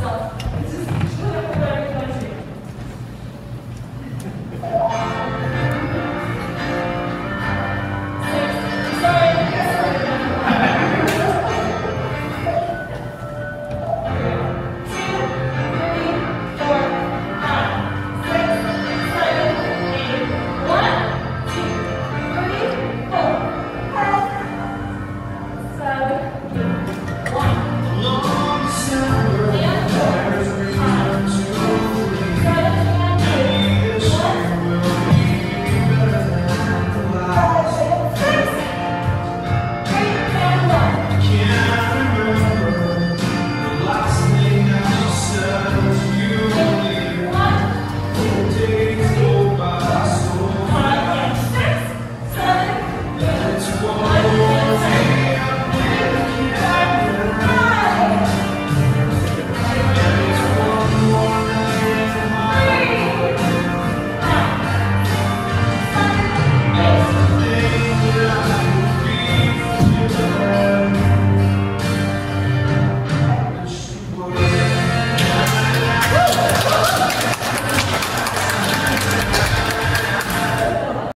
self. It's just,